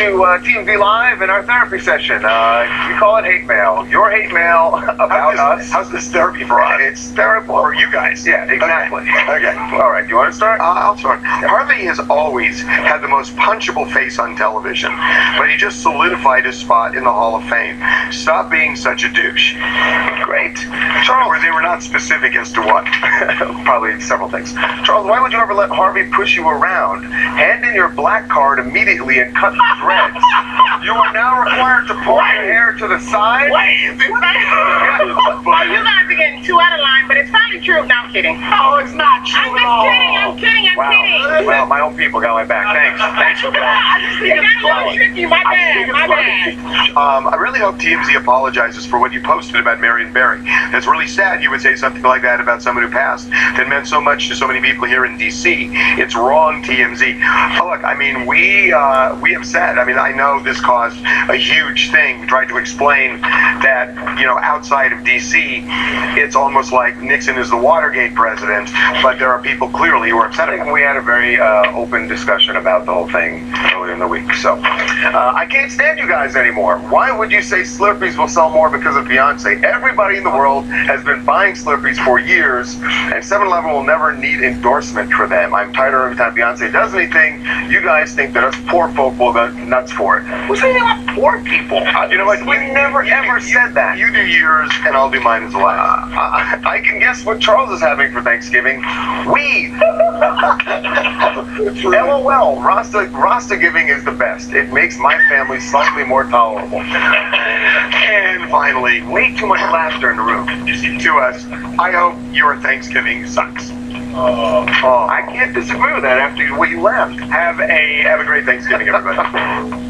to uh, TMZ Live and our therapy session. Uh, we call it hate mail. Your hate mail about how's this, us. How's this therapy for us? It's therapy For you guys. Yeah, exactly. Okay. okay. All right, do you want to start? Uh, I'll start. Harvey has always had the most punchable face on television, but he just solidified his spot in the Hall of Fame. Stop being such a douche. Great. Charles, where they were not specific as to what. Probably several things. Charles, why would you ever let Harvey push you around? Hand in your black card immediately and cut the. You are now required to pull your hair to the side. Wait, is it Oh, you guys are getting too out of line, but it's probably true. No, I'm kidding. No, it's not true I'm at just all. kidding. I'm kidding. I'm Wow. kidding. Well, my own people got my back. Thanks. Thanks for that. I just think it's a funny. tricky. My bad. My bad. Um, I really hope TMZ apologizes for what you posted about Marion Barry. It's really sad you would say something like that about someone who passed that meant so much to so many people here in D.C. It's wrong, TMZ. Oh, look, I mean, we uh, we have said. I mean, I know this caused a huge thing. We tried to explain that you know outside of D.C. it's almost like Nixon is the Watergate president, but there are people clearly who are upset about we had a very uh, open discussion about the whole thing earlier in the week. So uh, I can't stand you guys anymore. Why would you say Slurpees will sell more because of Beyonce? Everybody in the world has been buying Slurpees for years, and 7-Eleven will never need endorsement for them. I'm tired of every time Beyonce does anything. You guys think that us poor folk will go nuts for it. Anything poor people? Uh, you know what? We never ever said that. You do yours, and I'll do mine as well. Uh, I can guess what Charles is having for Thanksgiving. Weed. LOL. Rasta Rasta giving is the best. It makes my family slightly more tolerable. And finally, Way too much laughter in the room. to us, I hope your Thanksgiving sucks. Oh, I can't disagree with that after what you left. Have a have a great Thanksgiving, everybody.